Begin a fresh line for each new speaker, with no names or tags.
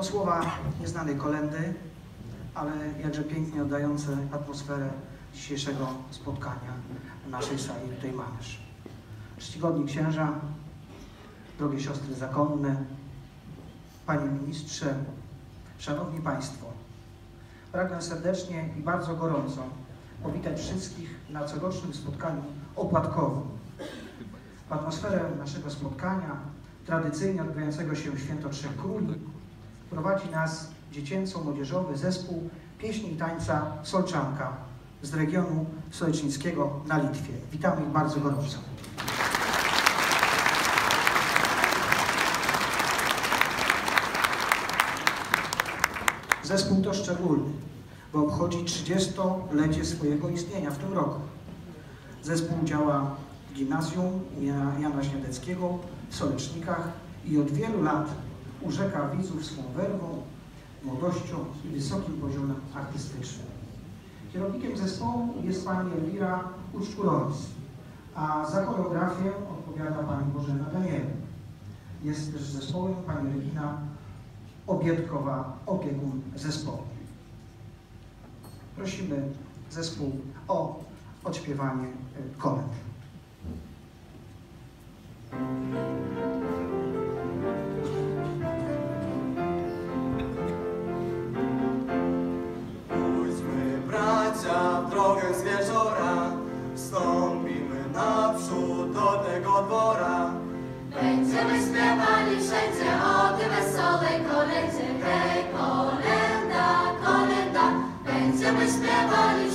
To słowa nieznanej kolendy, ale jakże pięknie oddające atmosferę dzisiejszego spotkania naszej sali tutaj Manerz. Czcigodni księża, drogie siostry zakonne, Panie Ministrze, Szanowni Państwo, pragnę serdecznie i bardzo gorąco powitać wszystkich na corocznym spotkaniu opłatkowym. W atmosferę naszego spotkania, tradycyjnie odbywającego się Święto Trzech Króli, prowadzi nas dziecięco-młodzieżowy zespół pieśni i tańca Solczanka z regionu solecznickiego na Litwie. Witamy ich bardzo gorąco. Zespół to szczególny, bo obchodzi 30-lecie swojego istnienia w tym roku. Zespół działa w gimnazjum Jana Śniadeckiego w Solecznikach i od wielu lat urzeka widzów swą werwą, młodością i wysokim poziomem artystycznym. Kierownikiem zespołu jest pani Elwira Uczkurowic, a za choreografię odpowiada pani Bożena Daniel. Jest też zespołem pani Regina Obietkowa, opiekun zespołu. Prosimy zespół o odśpiewanie y, kolęd.
w drogę z wieczora. Wstąpimy naprzód do tego dwora.
Będziemy śpiewali wszędzie o tym wesołej kolędzie. Hej, kolenda, kolenda. Będziemy śpiewali